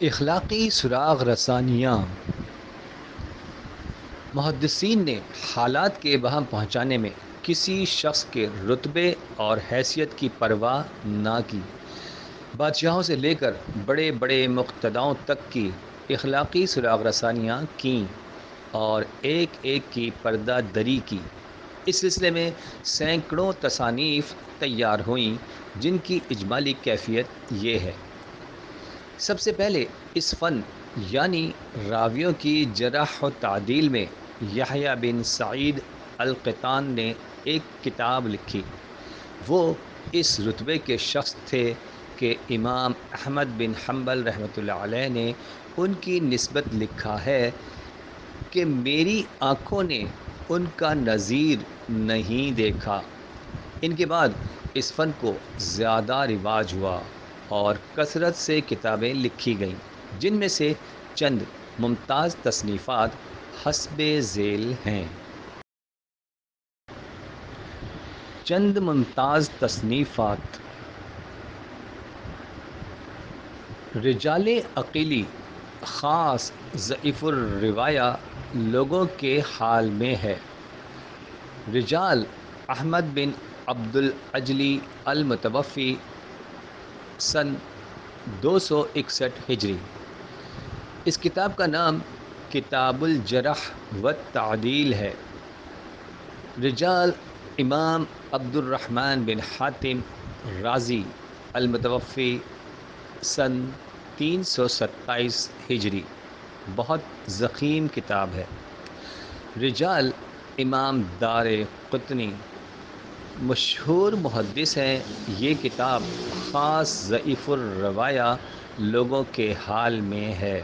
اخلاقی سراغ رسانیاں۔ محدثین نے حالات کے بہم پہنچانے میں کسی شخص کے رتبے اور حیثیت کی پرواہ نہ کی۔ بادشاہوں سے لے کر بڑے بڑے مقتداؤں تک کی اخلاقی سراغ رسانیاں کیں اور ایک ایک کی پردہ دری کی۔ اس سلسلے میں سینکڑوں تصانیف تیار ہوئیں جن کی اجمالی کیفیت یہ ہے۔ سب سے پہلے اس فن یعنی راویوں کی جرح و تعدیل میں یحییٰ بن سعید القطان نے ایک کتاب لکھی۔ وہ اس رتبے کے شخص تھے کہ امام احمد بن حنبل رحمۃ اللہ علیہ نے ان کی نسبت لکھا ہے کہ میری آنکھوں نے ان کا نظیر نہیں دیکھا۔ ان کے بعد اس فن کو زیادہ رواج ہوا۔ اور کثرت سے کتابیں لکھی گئیں، جن میں سے چند ممتاز تصنیفات حسب ذیل ہیں۔ چند ممتاز تصنیفات رجال عقیلی خاص ضعیف الروایہ لوگوں کے حال میں ہے۔ رجال احمد بن عبد العجلی المتوفی سن دو سو اکسٹھ ہجری۔ اس کتاب کا نام کتاب الجرح و تعدیل ہے۔ رجال امام عبد الرحمن بن حاتم رازی المتوفی سن تین سو ستائیس ہجری۔ بہت ضخیم کتاب ہے۔ رجال امام دار قطنی مشہور محدث ہیں۔ یہ کتاب خاص ضعیف الروایہ لوگوں کے حال میں ہے۔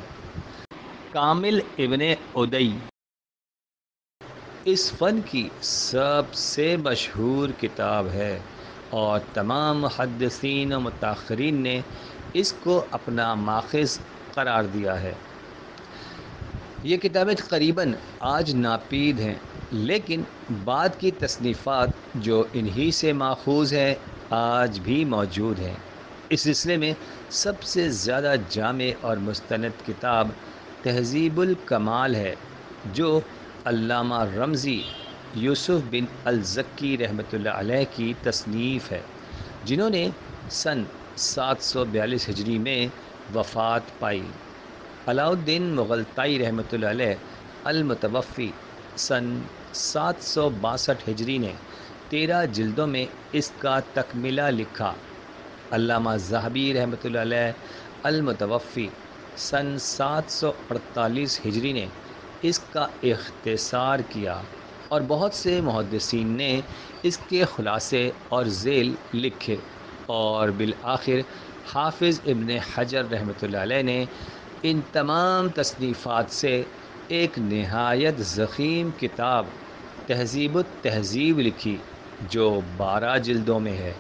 کامل ابن ادئی اس فن کی سب سے مشہور کتاب ہے اور تمام محدثین و متاثرین نے اس کو اپنا ماخذ قرار دیا ہے۔ یہ کتابیں تقریباً آج ناپید ہیں۔ لیکن بعد کی تصنیفات جو انہی سے ماخوذ ہیں، آج بھی موجود ہیں۔ اس سلسلے میں سب سے زیادہ جامع اور مستند کتاب تہذیب الکمال ہے، جو علامہ رمضی یوسف بن الزکی رحمۃ اللہ علیہ کی تصنیف ہے، جنہوں نے سن سات سو بیالیس ہجری میں وفات پائی۔ علاء الدین مغلطائی رحمۃ اللہ علیہ المتوفی سن سات سو باسٹھ ہجری نے تیرہ جلدوں میں اس کا تکملہ لکھا۔ علامہ زہبی رحمۃ اللہ علیہ المتوفی سن سات سو اڑتالیس ہجری نے اس کا اختصار کیا اور بہت سے محدثین نے اس کے خلاصے اور ذیل لکھے۔ اور بالآخر حافظ ابن حجر رحمۃ اللہ علیہ نے ان تمام تصنیفات سے ایک نہایت ضخیم کتاب تہذیب التہذیب لکھی، جو بارہ جلدوں میں ہے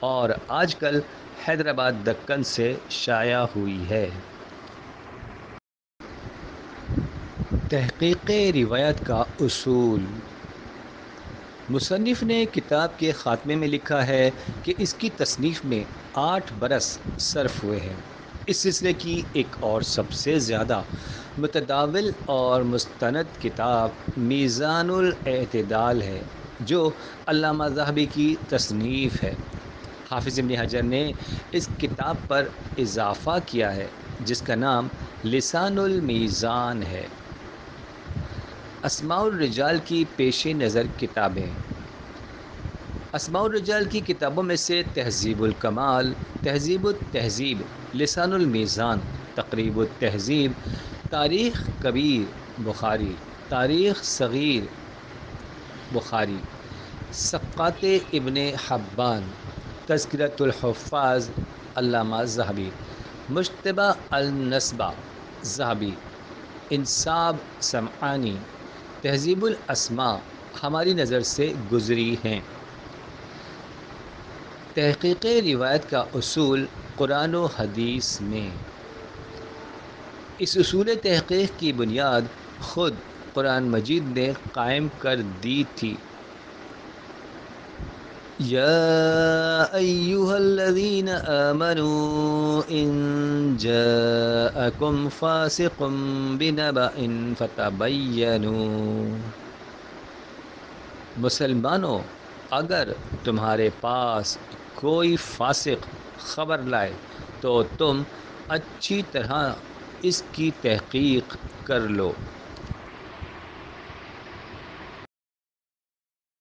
اور آج کل حیدرآباد دکن سے شائع ہوئی ہے۔ تحقیق روایت کا اصول۔ مصنف نے کتاب کے خاتمے میں لکھا ہے کہ اس کی تصنیف میں آٹھ برس صرف ہوئے ہیں۔ اس سلسلے کی ایک اور سب سے زیادہ متداول اور مستند کتاب میزان الاعتدال ہے، جو علامہ ذہبی کی تصنیف ہے۔ حافظ ابن حجر نے اس کتاب پر اضافہ کیا ہے، جس کا نام لسان المیزان ہے۔ اسماع الرجال کی پیش نظر کتابیں۔ اسماع الرجال کی کتابوں میں سے تہذیب الکمال، تہذیب التہذیب، لسان المیزان، تقریب التہذیب، تاریخ کبیر، بخاری، تاریخ صغیر، بخاری سقات ابن حبان تذکرت الحفاظ، علامہ زہبی، مشتبہ النصبہ زہبی، انصاب سمعانی، تہذیب الاسماء، ہماری نظر سے گزری ہیں۔ تحقیق روایت کا اصول قرآن و حدیث میں۔ اس اصول تحقیق کی بنیاد خود قرآن مجید نے قائم کر دی تھی۔ يا أيها الذين آمنوا إن جاءكم فاسق بنبأ فتبينوا مسلمانوں، اگر تمہارے پاس کوئی فاسق خبر لائے تو تم اچھی طرح اس کی تحقیق کر لو۔